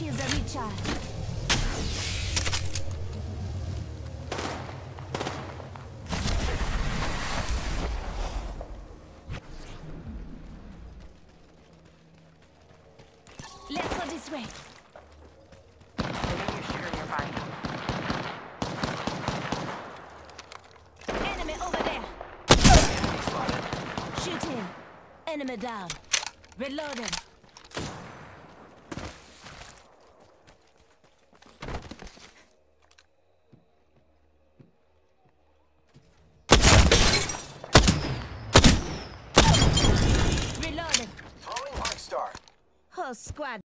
shields are recharged. Let's go this way. Enemy shooter nearby. Enemy over there. Enemy spotted. Shoot him. Enemy down. Reloading. Squad